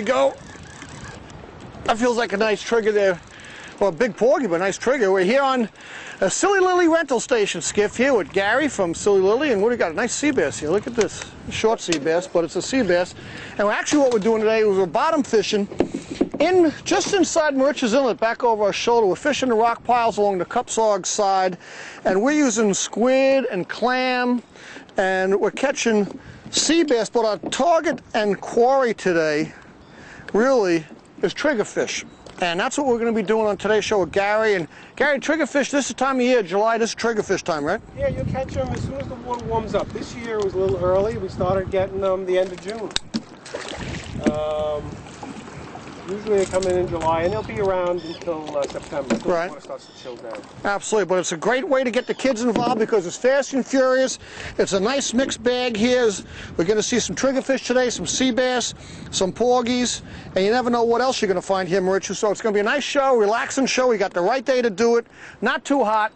we go. That feels like a nice trigger there. Well, a big porgy, but a nice trigger. We're here on a Silly Lily rental station skiff here with Gary from Silly Lily. And what do we got? A nice sea bass here. Look at this. Short sea bass, but it's a sea bass. And actually what we're doing today is we're bottom fishing in just inside Moriches Inlet, back over our shoulder. We're fishing the rock piles along the Cupsogue side. And we're using squid and clam. And we're catching sea bass. But our target and quarry today really is triggerfish. And that's what we're going to be doing on today's show with Gary. And Gary, triggerfish, this is the time of year, July, this is triggerfish time, right? Yeah, you catch them as soon as the water warms up. This year was a little early. We started getting them the end of June. Um, usually they come in in July, and they'll be around until uh, September. Until Right. Starts to chill down. Absolutely, but it's a great way to get the kids involved because it's fast and furious. It's a nice mixed bag here. We're going to see some triggerfish today, some sea bass, some porgies, and you never know what else you're going to find here, Moriches. So it's going to be a nice show, relaxing show. We got the right day to do it. Not too hot.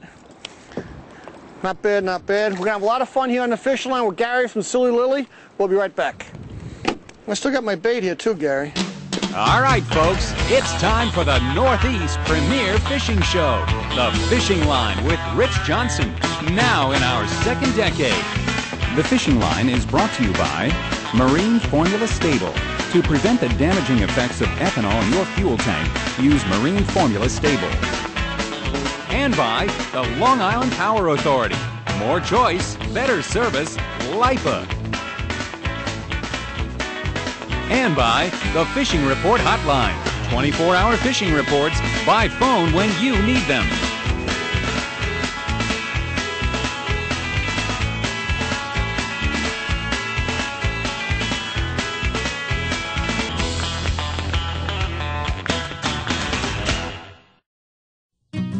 Not bad, not bad. We're going to have a lot of fun here on the fishing line with Gary from Silly Lily. We'll be right back. I still got my bait here too, Gary. All right, folks, it's time for the Northeast Premier Fishing Show, The Fishing Line with Rich Johnson, now in our second decade. The Fishing Line is brought to you by Marine Formula Sta-Bil. To prevent the damaging effects of ethanol in your fuel tank, use Marine Formula Sta-Bil. And by the Long Island Power Authority. More choice, better service, LIPA and by the Fishing Report Hotline. 24 hour fishing reports by phone when you need them.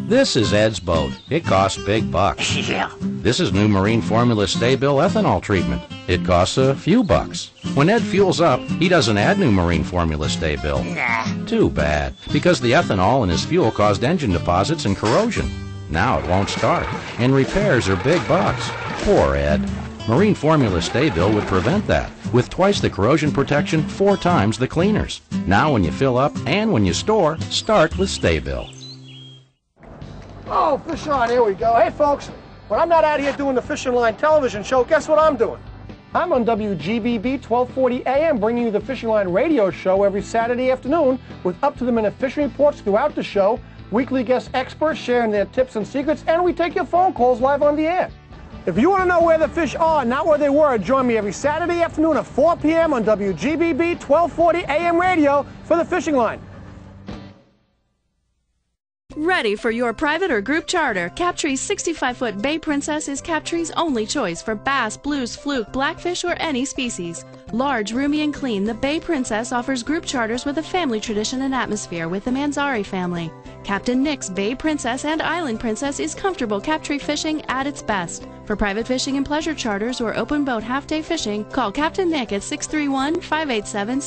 This is Ed's boat. It costs big bucks. Yeah. This is new Marine Formula Sta-Bil ethanol treatment. It costs a few bucks. When Ed fuels up, he doesn't add new Marine Formula Sta-Bil. Nah. Too bad, because the ethanol in his fuel caused engine deposits and corrosion. Now it won't start, and repairs are big bucks. Poor Ed. Marine Formula Sta-Bil would prevent that, with twice the corrosion protection, four times the cleaners. Now when you fill up and when you store, start with Sta-Bil. Oh, fish on, here we go. Hey, folks, when I'm not out here doing the Fishing Line television show, guess what I'm doing? I'm on WGBB 1240 AM bringing you the Fishing Line radio show every Saturday afternoon with up-to-the-minute fishing reports throughout the show, weekly guest experts sharing their tips and secrets, and we take your phone calls live on the air. If you want to know where the fish are, not where they were, join me every Saturday afternoon at 4 p.m. on WGBB 1240 AM radio for the Fishing Line. Ready for your private or group charter, Captree's 65 foot Bay Princess is Captree's only choice for bass, blues, fluke, blackfish, or any species. Large, roomy, and clean, the Bay Princess offers group charters with a family tradition and atmosphere with the Manzari family. Captain Nick's Bay Princess and Island Princess is comfortable Captree fishing at its best. For private fishing and pleasure charters or open boat half day fishing, call Captain Nick at 631 587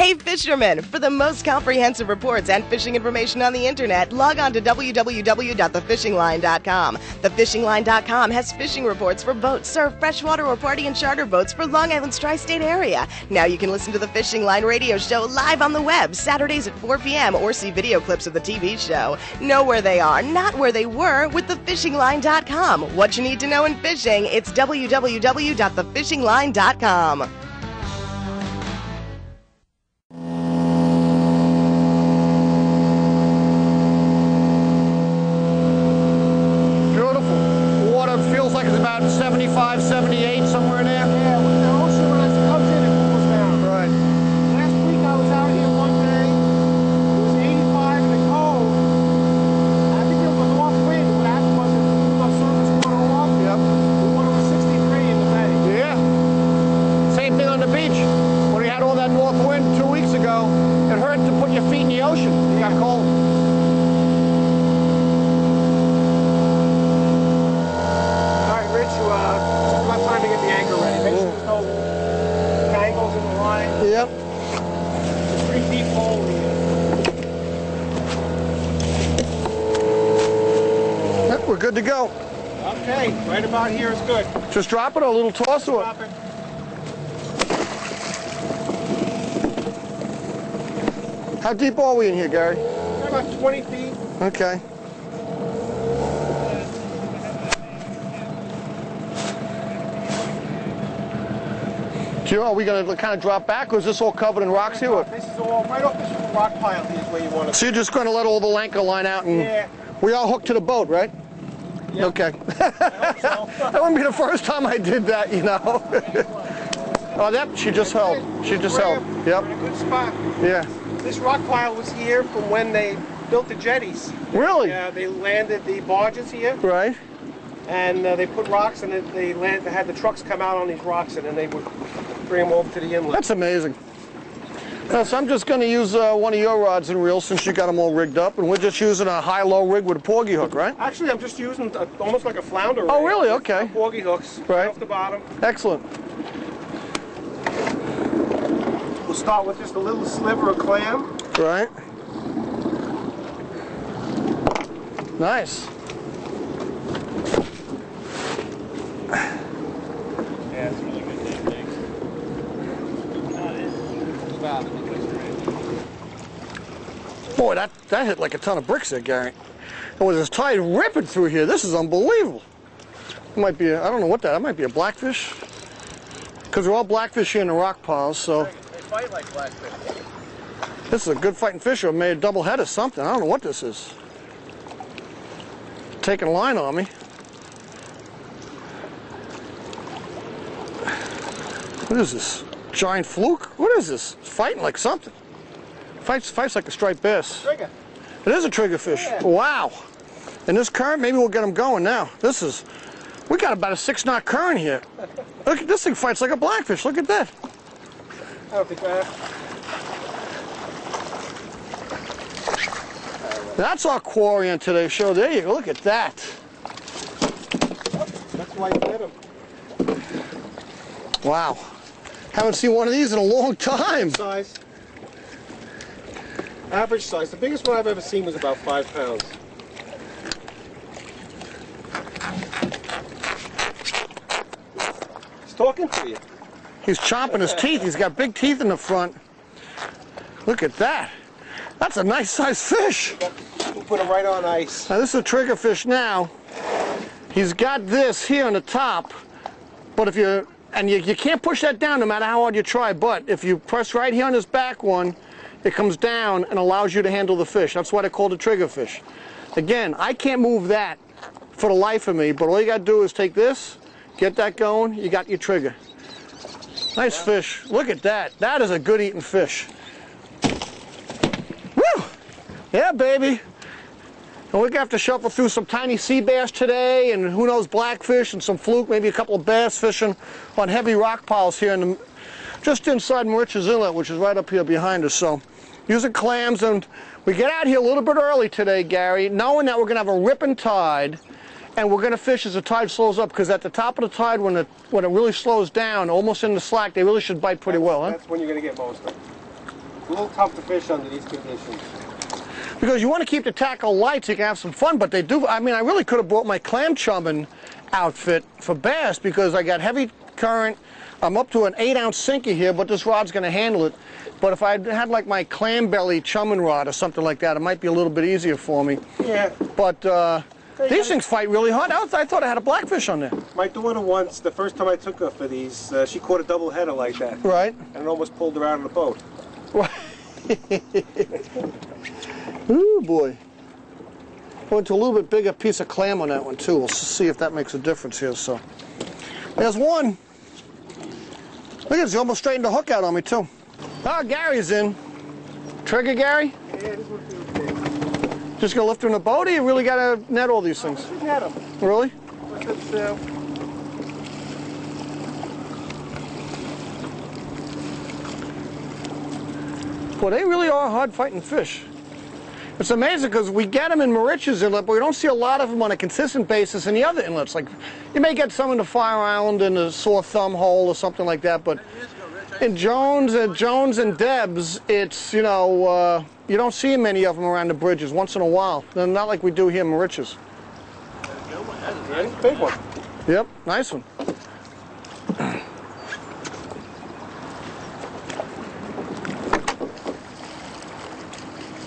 Hey fishermen! For the most comprehensive reports and fishing information on the internet, log on to www.thefishingline.com. Thefishingline.com has fishing reports for boats, surf, freshwater, or party and charter boats for Long Island's tri-state area. Now you can listen to the Fishing Line radio show live on the web Saturdays at 4 p.m. or see video clips of the TV show. Know where they are, not where they were, with thefishingline.com. What you need to know in fishing, it's www.thefishingline.com. Beautiful. Water feels like it's about 75, 78, somewhere in there. Yeah, when the ocean rise comes in, it cools down. Right. Last week I was out here one day. It was 85 and cold. I think it was a north wind. What happened was it blew our surface water off. Yep. The water was 63 in the bay. Yeah. Same thing on the beach. When we had all that north wind two weeks ago, it hurt to put your feet in the ocean. It got cold. All right, Rich, you, uh, it's about time to get the anchor ready. Make sure there's no tangles in the line. Yep. It's a pretty deep hole here. Yep, we're good to go. Okay. Here is good. Just drop it or a little toss Drop it. How deep are we in here, Gary? About 20 feet. Okay. You, are we going to kind of drop back, or is this all covered in rocks here? This is all right off this rock pile here is where you want to. So you're just going to let all the anchor line out and Yeah. we all hooked to the boat, right? Yeah. Okay. So, that wouldn't be the first time I did that, you know. oh, that she just held. She just held. Yep. in a good spot. Yeah. This rock pile was here from when they built the jetties. Really? Yeah, they landed the barges here, Right. and uh, they put rocks, and then they land, they had the trucks come out on these rocks, and then they would bring them over to the inlet. That's amazing. Uh, so I'm just going to use uh, one of your rods and reels since you got them all rigged up, and we're just using a high-low rig with a porgy hook, right? Actually, I'm just using a, almost like a flounder. Oh, rig really? Okay. Porgy hooks Right. off the bottom. Excellent. We'll start with just a little sliver of clam. Right. Nice. Yeah, it's really good damn things. Wow, the thing looks great. Boy, that, that hit like a ton of bricks there, Gary. And with this tide ripping through here, this is unbelievable. It might be, a, I don't know what that, that might be a blackfish. Because they're all blackfish here in the rock piles, so They fight like blackfish. this is a good fighting fish. I made a double head or something. I don't know what this is. Taking a line on me. What is this? Giant fluke? What is this? It's fighting like something. Fights, fights like a striped bass. Trigger. It is a triggerfish. Wow. In this current, maybe we'll get them going now. This is, we got about a six knot current here. Look at this thing fights like a blackfish. Look at that. I don't think that. That's our quarry on today's show. There you go. Look at that. That's why you get them. Wow. Haven't seen one of these in a long time. Size. Average size. The biggest one I've ever seen was about five pounds. He's talking to you. He's chomping his teeth. He's got big teeth in the front. Look at that. That's a nice sized fish. We'll put him right on ice. Now this is a triggerfish now. He's got this here on the top, but if you and you, you can't push that down no matter how hard you try. But if you press right here on this back one, it comes down and allows you to handle the fish. That's why they call it a trigger fish. Again, I can't move that for the life of me. But all you got to do is take this, get that going. You got your trigger. Nice fish. Look at that. That is a good eating fish. Woo! Yeah, baby. And we're gonna have to shuffle through some tiny sea bass today, and who knows, blackfish and some fluke, maybe a couple of bass fishing on heavy rock piles here in the, just inside Moriches Inlet, which is right up here behind us. So, using clams, and we get out here a little bit early today, Gary, knowing that we're gonna have a ripping tide, and we're gonna fish as the tide slows up, because at the top of the tide, when it when it really slows down, almost in the slack, they really should bite pretty well, huh? That's when you're going to get most of them. It's a little tough to fish under these conditions. because you want to keep the tackle light so you can have some fun. But they do. I mean, I really could have brought my clam chumming outfit for bass because I got heavy current. I'm up to an eight ounce sinker here, but this rod's going to handle it. But if I had like my clam belly chumming rod or something like that, it might be a little bit easier for me. Yeah. But uh, these things fight really hard. I, was- I thought I had a blackfish on there. My daughter once, the first time I took her for these, uh, she caught a double header like that. Right. And it almost pulled her out of the boat. Ooh boy. Went to a little bit bigger piece of clam on that one too. We'll see if that makes a difference here. So there's one. Look at this, he almost straightened the hook out on me too. Ah, Gary's in. Trigger Gary? Yeah, this one feels. Just gonna lift him in the boat or you really gotta net all these things? Net them. Really? Uh, they really are hard fighting fish. It's amazing because we get them in Moriches Inlet, but we don't see a lot of them on a consistent basis in the other inlets. Like, you may get some in the Fire Island and the Sore Thumb Hole or something like that, but in Jones, uh, Jones and Debs, it's, you know, uh, you don't see many of them around the bridges once in a while. They're not like we do here in Ready? Big one. Yep, nice one.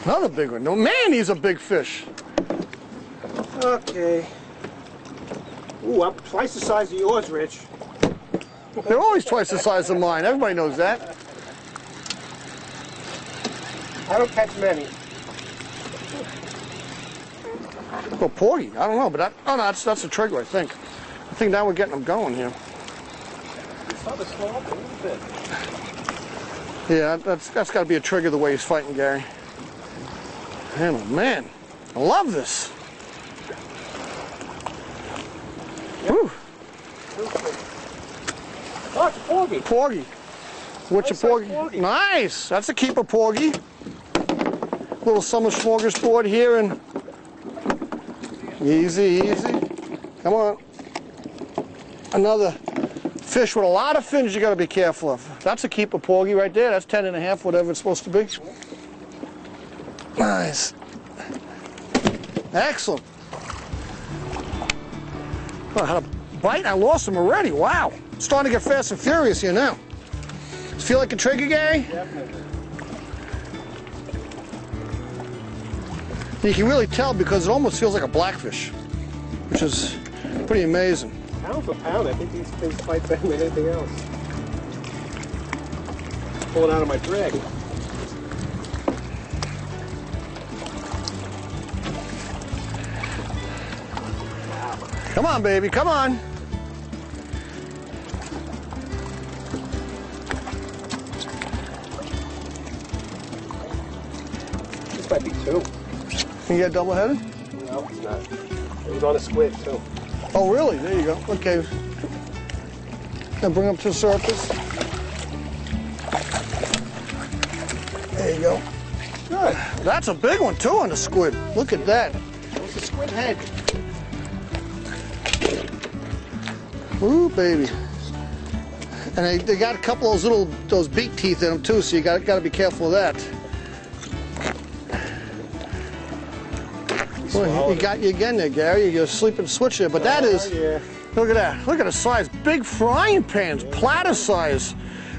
Another big one. No man, he's a big fish. Okay. Ooh, I'm twice the size of yours, Rich. They're always twice the size of mine. Everybody knows that. I don't catch many. Well, porgy. I don't know, but that, oh no, that's that's a trigger. I think. I think now we're getting them going here. It's not a small, but a little bit. Yeah, that's that's got to be a trigger the way he's fighting Gary. Man, oh man, I love this. Woo, Oh, it's a porgy. porgy. What's a Nice size porgy? porgy. Nice. That's a keeper porgy. Little summer smorgasbord here and easy, easy. Come on. Another fish with a lot of fins you got to be careful of. That's a keeper porgy right there. That's 10 and a half, whatever it's supposed to be. Nice. Excellent. Well, I had a bite I lost him already. Wow. Starting to get fast and furious here now. Feel like a trigger, Gary? Definitely. You can really tell because it almost feels like a blackfish, which is pretty amazing. Pound for pound, I think these things fight better than anything else. Pull it out of my drag. Come on, baby, come on. This might be two. Can you get double headed? No, it's not. It was on a squid, too. Oh, really? There you go. Okay. Now bring up to the surface. There you go. Good. That's a big one, too, on the squid. Look at that. What's the squid head? Ooh, baby. And they, they got a couple of those little those beak teeth in them too, so you got got to be careful of that. Well, you got you again there, Gary. You're sleeping switch there, but that oh, is Oh, yeah. look at that. Look at the size. Big frying pans, platter size.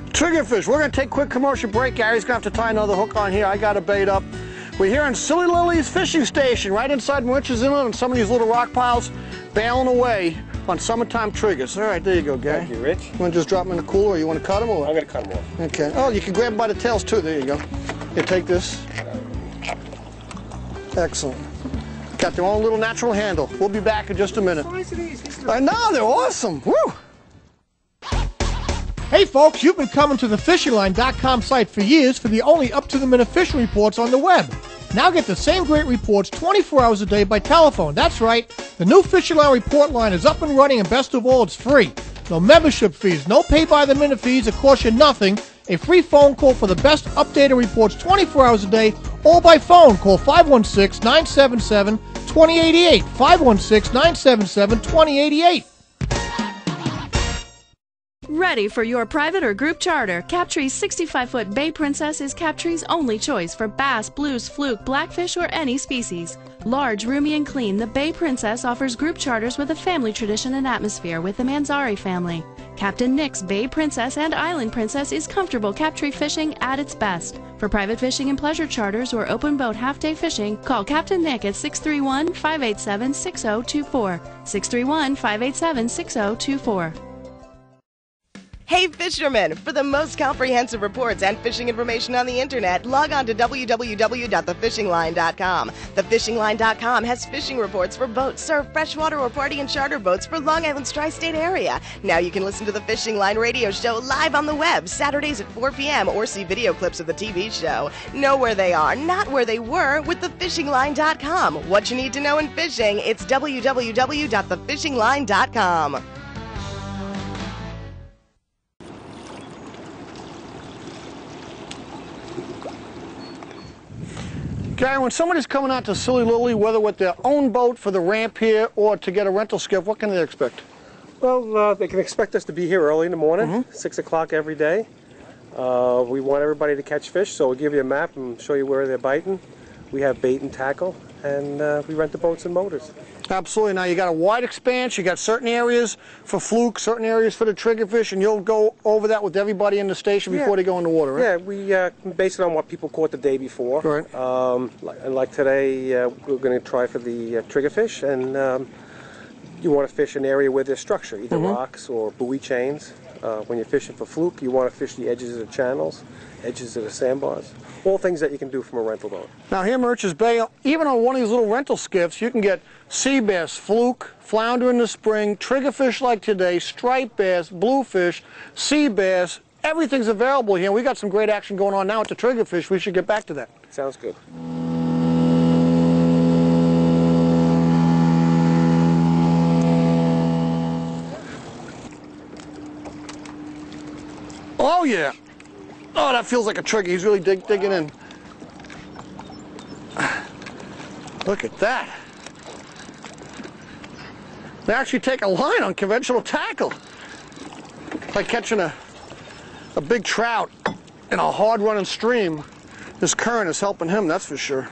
Triggerfish. We're gonna take a quick commercial break. Gary's gonna have to tie another hook on here. I got a bait up. We're here in Silly Lily's fishing station, right inside Moriches Inlet, and some of these little rock piles bailing away on summertime triggers. All right, there you go, Gary. Thank you, Rich. You want to just drop them in the cooler, or you want to cut them, or I'm going to cut them off. okay? Oh, you can grab them by the tails too. There you go. You take this. Excellent. Got their own little natural handle. We'll be back in just a minute. Nice of these. These are I know they're awesome. Woo! Hey folks, you've been coming to the fishingline.com site for years for the only up to the minute fishing reports on the web. Now get the same great reports 24 hours a day by telephone. That's right, the new Fishing Line report line is up and running, and best of all, it's free. No membership fees, no pay by the minute fees it costs you nothing. A free phone call for the best updated reports 24 hours a day, all by phone. Call 516 977 2088. 516 977 2088. Ready for your private or group charter, Captree's 65 foot Bay Princess is Captree's only choice for bass, blues, fluke, blackfish, or any species. Large, roomy, and clean, the Bay Princess offers group charters with a family tradition and atmosphere with the Manzari family. Captain Nick's Bay Princess and Island Princess is comfortable Captree fishing at its best. For private fishing and pleasure charters or open boat half day fishing, call Captain Nick at 631 587 Hey fishermen! For the most comprehensive reports and fishing information on the internet, log on to www.thefishingline.com. Thefishingline.com has fishing reports for boats, surf, freshwater, or party and charter boats for Long Island's tri-state area. Now you can listen to the Fishing Line radio show live on the web, Saturdays at 4 p.m., or see video clips of the TV show. Know where they are, not where they were, with thefishingline.com. What you need to know in fishing, it's www.thefishingline.com. Gary, when somebody's coming out to Silly Lily, whether with their own boat for the ramp here or to get a rental skiff, what can they expect? Well, uh, they can expect us to be here early in the morning, 6 o'clock every day. Uh, we want everybody to catch fish, so we'll give you a map and show you where they're biting. We have bait and tackle. and uh, we rent the boats and motors. Absolutely. Now you got a wide expanse. You got certain areas for fluke, certain areas for the triggerfish, and you'll go over that with everybody in the station before Yeah. they go in the water, right? Yeah, we uh, base it on what people caught the day before. Right. Um, like, and like today, uh, we're going to try for the uh, triggerfish, and um, you want to fish an area where there's structure, either Mhm. rocks or buoy chains. Uh, when you're fishing for fluke, you want to fish the edges of the channels, edges of the sandbars, all things that you can do from a rental boat. Now here in Moriches Bay, even on one of these little rental skiffs, you can get sea bass, fluke, flounder in the spring, triggerfish like today, striped bass, bluefish, sea bass. Everything's available here. We got some great action going on now with the triggerfish. We should get back to that. Sounds good. Oh yeah. Oh, that feels like a trigger. He's really dig, digging in. Look at that. They actually take a line on conventional tackle. Like catching a, a big trout in a hard running stream. This current is helping him, that's for sure.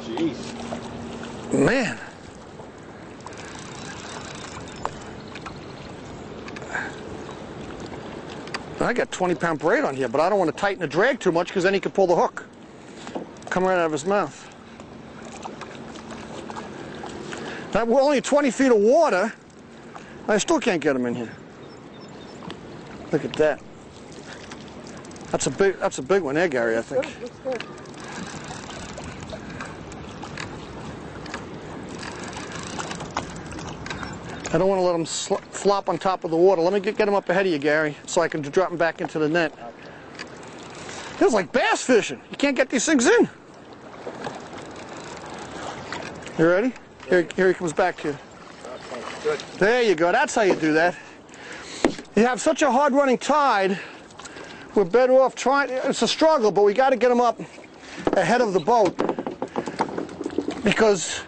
Jeez. Man. I got 20 pound braid on here, but I don't want to tighten the drag too much because then he could pull the hook. Come right out of his mouth. Now, we're only 20 feet of water. I still can't get him in here. Look at that. That's a big, that's a big one there, Gary, I think. I don't want to let him sl- flop on top of the water. Let me get, get him up ahead of you, Gary, so I can drop him back into the net. Feels like bass fishing. You can't get these things in. You ready? Here, here he comes back to you. Good. There you go. That's how you do that. You have such a hard running tide, we're better off trying. It's a struggle, but we got to get them up ahead of the boat because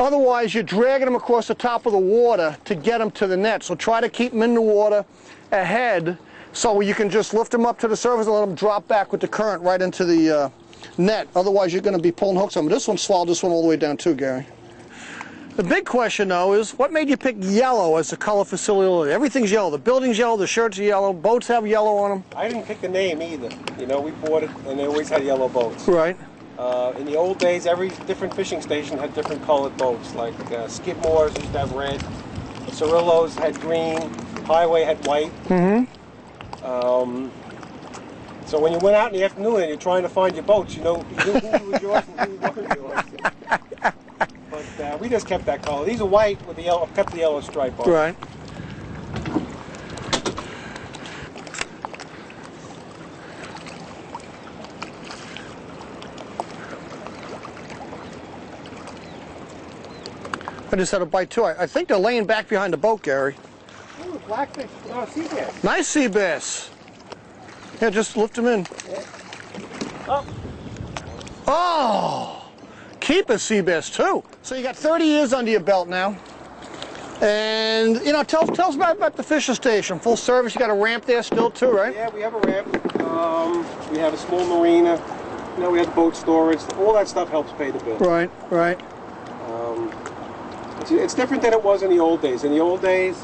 otherwise you're dragging them across the top of the water to get them to the net. So try to keep them in the water ahead so you can just lift them up to the surface and let them drop back with the current right into the uh, net. Otherwise you're going to be pulling hooks on them. This one swallowed this one all the way down too, Gary. The big question, though, is what made you pick yellow as the color for Silly Lily? Everything's yellow. The building's yellow, the shirts are yellow, boats have yellow on them. I didn't pick the name either. You know, we bought it, and they always had yellow boats. Right. Uh, in the old days, every different fishing station had different colored boats. Like uh, Skidmore's used to have red, Cirillo's had green, Highway had white. Mm-hmm. Um, so when you went out in the afternoon and you're trying to find your boats, you know you knew who was yours and who wasn't yours. But uh, we just kept that color. These are white with the yellow, kept the yellow stripe on. Right. Just had a bite too. I, I think they're laying back behind the boat, Gary. Ooh, blackfish. Oh, sea bass. Nice sea bass. Yeah, just lift them in. Oh. Oh, keep a sea bass too. So you got 30 years under your belt now. And, you know, tell, tell us about, about the fishing station. Full service, you got a ramp there still too, right? Yeah, we have a ramp. Um, we have a small marina. You know, we have boat storage. All that stuff helps pay the bill. Right, right. It's, it's different than it was in the old days. In the old days,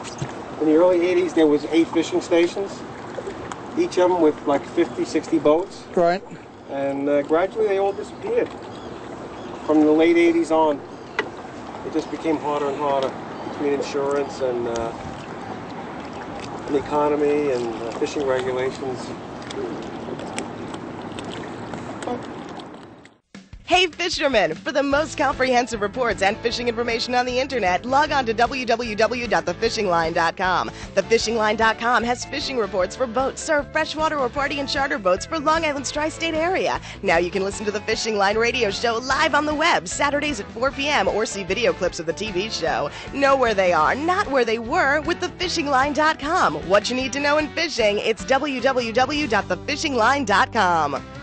in the early 80s, there was eight fishing stations, each of them with like 50, 60 boats. Right. And uh, gradually they all disappeared. From the late 80s on, it just became harder and harder between insurance and, uh, the economy and uh, fishing regulations. Hey fishermen! For the most comprehensive reports and fishing information on the internet, log on to www.thefishingline.com. Thefishingline.com has fishing reports for boats, surf, freshwater, or party and charter boats for Long Island's tri-state area. Now you can listen to the Fishing Line radio show live on the web Saturdays at 4 p.m. or see video clips of the TV show. Know where they are, not where they were, with thefishingline.com. What you need to know in fishing, it's www.thefishingline.com.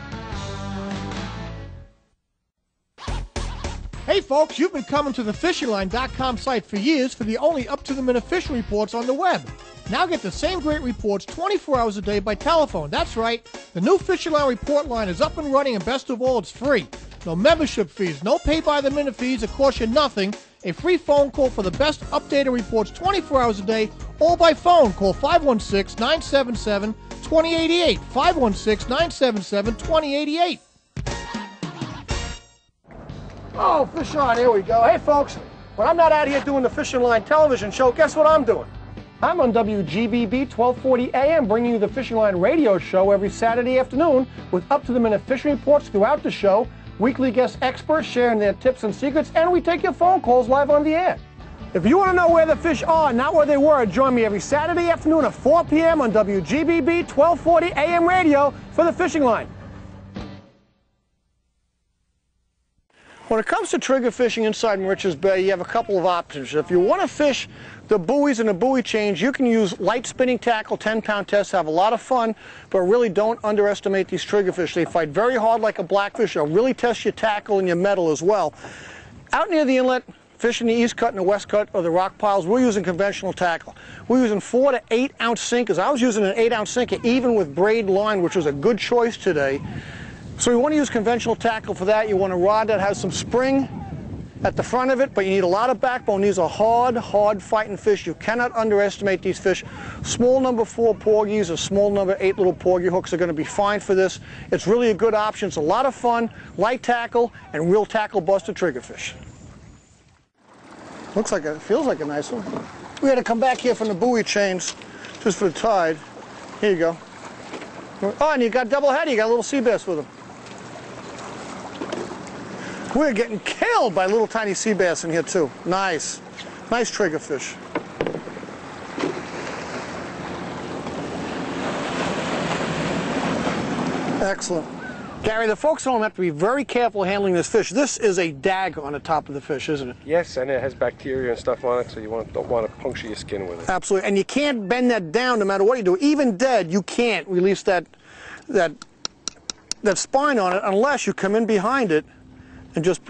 Hey folks, you've been coming to the fishingline.com site for years for the only up to the minute fishing reports on the web. Now get the same great reports 24 hours a day by telephone. That's right. The new Fishing Line report line is up and running, and best of all, it's free. No membership fees, no pay by the minute fees that cost you nothing. A free phone call for the best updated reports 24 hours a day, all by phone. Call 516 977 Oh, fish on, here we go. Hey, folks, when I'm not out here doing the Fishing Line television show, guess what I'm doing? I'm on WGBB 1240 AM bringing you the Fishing Line radio show every Saturday afternoon with up-to-the-minute fishing reports throughout the show, weekly guest experts sharing their tips and secrets, and we take your phone calls live on the air. If you want to know where the fish are, not where they were, join me every Saturday afternoon at 4 p.m. on WGBB 1240 AM radio for the Fishing Line. When it comes to trigger fishing inside Moriches Bay, you have a couple of options. If you want to fish the buoys and the buoy chains, you can use light spinning tackle, 10 pound tests, have a lot of fun, but really don't underestimate these triggerfish. They fight very hard like a blackfish. They'll really test your tackle and your mettle as well. Out near the inlet, fishing the east cut and the west cut or the rock piles, we're using conventional tackle. We're using four to eight ounce sinkers. I was using an eight ounce sinker even with braid line, which was a good choice today. So you want to use conventional tackle for that. You want a rod that has some spring at the front of it, but you need a lot of backbone. These are hard, hard fighting fish. You cannot underestimate these fish. Small number four porgies or small number eight little porgy hooks are going to be fine for this. It's really a good option. It's a lot of fun, light tackle, and real tackle buster triggerfish. Looks like it feels like a nice one. We had to come back here from the buoy chains just for the tide. Here you go. Oh, and you got double head. You got a little sea bass with them. We're getting killed by little tiny sea bass in here too. Nice. Nice triggerfish. Excellent. Gary, the folks at home have to be very careful handling this fish. This is a dag on the top of the fish, isn't it? Yes, and it has bacteria and stuff on it, so you want, don't want to puncture your skin with it. Absolutely. And you can't bend that down no matter what you do. Even dead, you can't release that that that spine on it unless you come in behind it and just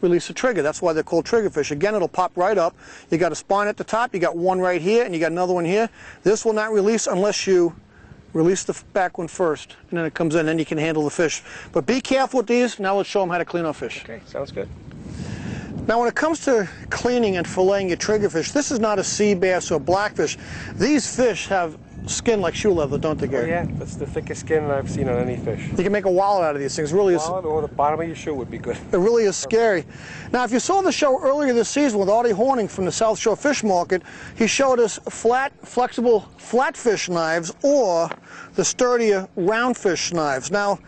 release the trigger. That's why they're called triggerfish. Again, it'll pop right up. You got a spine at the top, you got one right here, and you got another one here. This will not release unless you release the back one first, and then it comes in, then you can handle the fish. But be careful with these. Now let's show them how to clean our fish. Okay, sounds good. Now when it comes to cleaning and filleting your triggerfish, this is not a sea bass or blackfish. These fish have skin like shoe leather, don't they, Oh, Gary? yeah, that's the thickest skin I've seen on any fish. You can make a wallet out of these things. It really is. Wallet or the bottom of your shoe would be good. It really is scary. Now, if you saw the show earlier this season with Artie Horning from the South Shore Fish Market, he showed us flat, flexible flatfish knives or the sturdier roundfish knives. Now,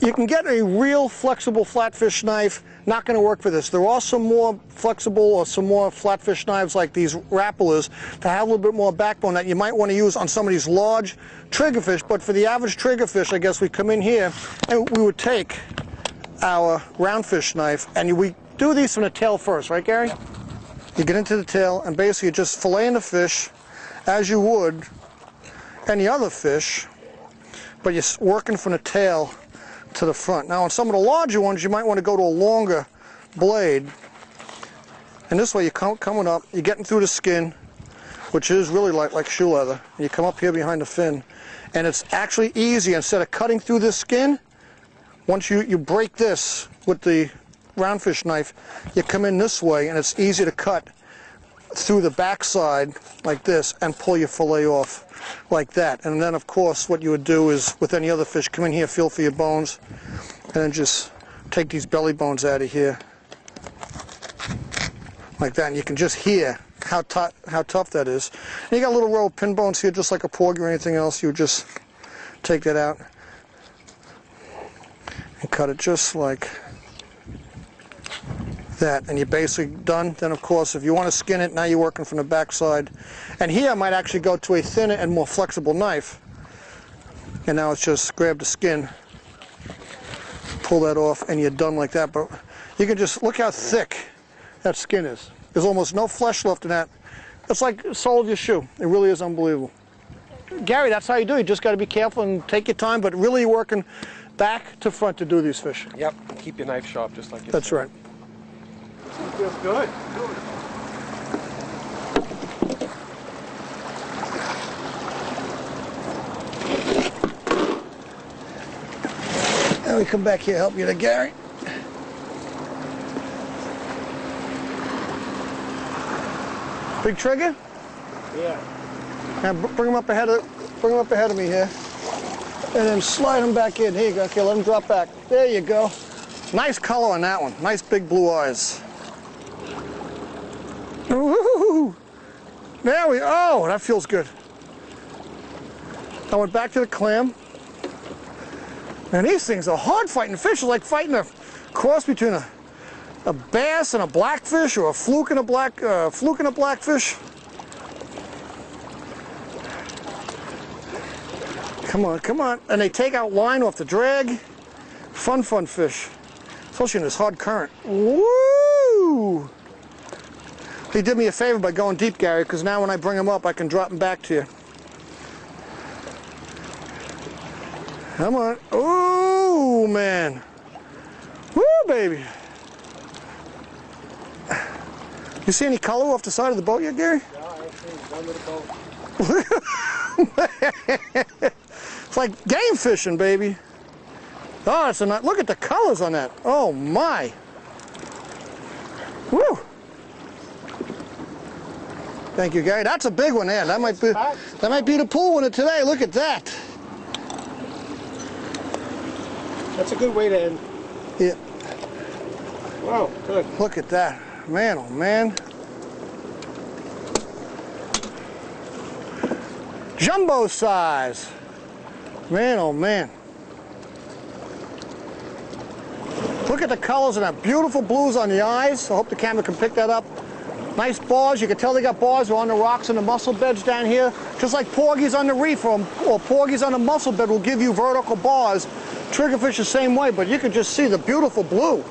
you can get a real flexible flatfish knife. Not going to work for this. There are some more flexible or some more flatfish knives like these Rapalas to have a little bit more backbone that you might want to use on some of these large triggerfish. But for the average triggerfish, I guess we come in here and we would take our roundfish knife and we do these from the tail first, right, Gary? You get into the tail and basically just filleting the fish as you would any other fish, but you're working from the tail to the front. Now on some of the larger ones you might want to go to a longer blade and this way you're com coming up, you're getting through the skin which is really like, like shoe leather. And you come up here behind the fin and it's actually easy instead of cutting through this skin once you, you break this with the roundfish knife you come in this way and it's easy to cut through the backside like this and pull your fillet off like that. And then of course what you would do is with any other fish, come in here, feel for your bones, and then just take these belly bones out of here like that. And you can just hear how, how tough that is. And you got a little row of pin bones here just like a porgy or anything else. You would just take that out and cut it just like that and you're basically done then of course if you want to skin it now you're working from the backside. And here I might actually go to a thinner and more flexible knife. And now it's just grab the skin pull that off and you're done like that. But you can just look how thick that skin is. There's almost no flesh left in that. It's like the sole of your shoe. It really is unbelievable. Gary that's how you do it. You just got to be careful and take your time but really working back to front to do these fish. Yep, keep your knife sharp just like you that's said. right it feels good. And Let me come back here help you to Gary. Big trigger? Yeah. Now bring him up ahead of bring him up ahead of me here. And then slide him back in. Here you go. Okay, let him drop back. There you go. Nice color on that one. Nice big blue eyes. Ooh. There we Oh, that feels good. I went back to the clam. And these things are hard fighting fish. Like fighting a cross between a, a bass and a blackfish or a fluke and a black uh, fluke and a blackfish. Come on, come on. And they take out line off the drag. Fun, fun fish. Especially in this hard current. Woo! He did me a favor by going deep, Gary, because now when I bring them up, I can drop them back to you. Come on. Ooh, man. Woo, baby. You see any color off the side of the boat yet, Gary? No, I ain't seen one little boat. It's like game fishing, baby. Oh, it's a ni- look at the colors on that. Oh my. Woo. Thank you, Gary. That's a big one there. That might be that might be the pool winner today. Look at that. That's a good way to end. Yeah. Wow, good. Look at that. Man, oh man. Jumbo size. Man, oh man. Look at the colors and that beautiful blues on the eyes. I hope the camera can pick that up. Nice bars. You can tell they got bars. They're on the rocks and the mussel beds down here. Just like porgies on the reef or, or porgies on the mussel bed will give you vertical bars. Triggerfish the same way, but you can just see the beautiful blue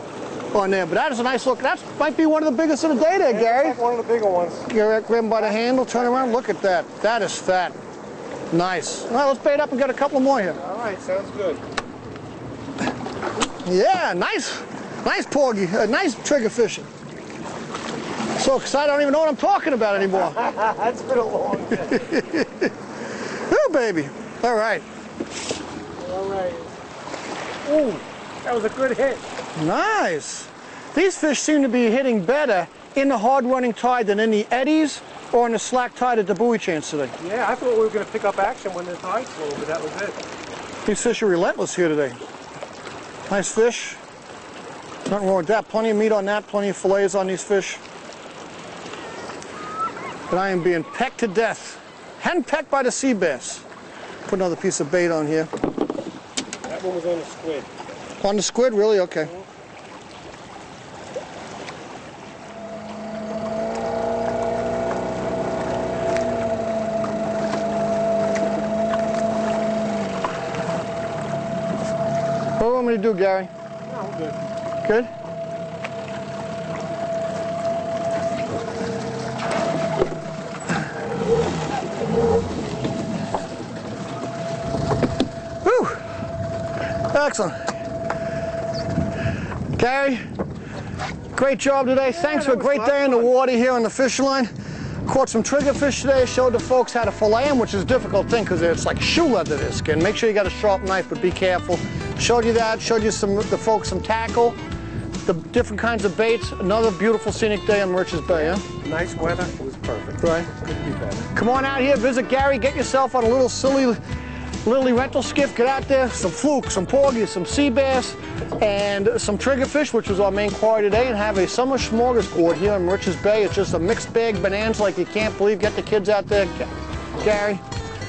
on there. But that is a nice look. That might be one of the biggest of the day there, Gary. That's one of the bigger ones. Gary, grab him by the handle, turn around, look at that. That is fat. Nice. All right, let's bait up and get a couple more here. All right, sounds good. Yeah, nice, nice porgy, uh, nice trigger fishing. So excited, I don't even know what I'm talking about anymore. That's been a long day. oh, baby. All right. All right. Ooh, that was a good hit. Nice. These fish seem to be hitting better in the hard running tide than in the eddies or in the slack tide at the buoy chance today. Yeah, I thought we were going to pick up action when the tide slowed, but that was it. These fish are relentless here today. Nice fish. Nothing wrong with that. Plenty of meat on that, plenty of fillets on these fish. But I am being pecked to death. Hand pecked by the sea bass. Put another piece of bait on here. That one was on the squid. On the squid, really? Okay. What do you want me to do, Gary? No, I'm good. Good? Excellent. Gary, great job today. Thanks for a great day in the water here on the fish line. Caught some triggerfish today, showed the folks how to fillet them, which is a difficult thing because it's like shoe leather, their skin. Make sure you got a sharp knife, but be careful. Showed you that, showed you some the folks some tackle, the different kinds of baits. Another beautiful scenic day on Moriches Bay, yeah? Nice weather. It was perfect. Right. Couldn't be better. Come on out here, visit Gary, get yourself on a little silly Lily rental skiff, get out there, some fluke, some porgies, some sea bass, and some triggerfish, which was our main quarry today, and have a summer smorgasbord here in Moriches Bay. It's just a mixed bag bonanza like you can't believe. Get the kids out there. Gary,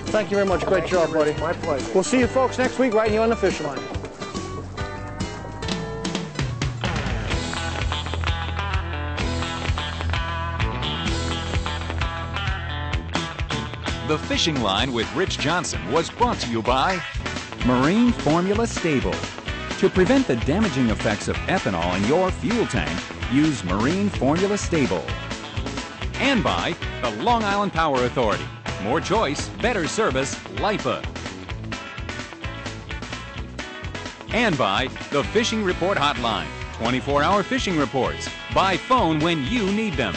thank you very much. Great Thank job, buddy. My pleasure. We'll see you folks next week right here on the fishing line. The Fishing Line with Rich Johnson was brought to you by Marine Formula Sta-Bil. To prevent the damaging effects of ethanol in your fuel tank, use Marine Formula Sta-Bil. And by the Long Island Power Authority. More choice, better service, LIPA. And by the Fishing Report Hotline. 24 hour fishing reports. By phone when you need them.